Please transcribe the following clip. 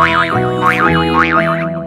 おいおいおいおいおいおいおいおい。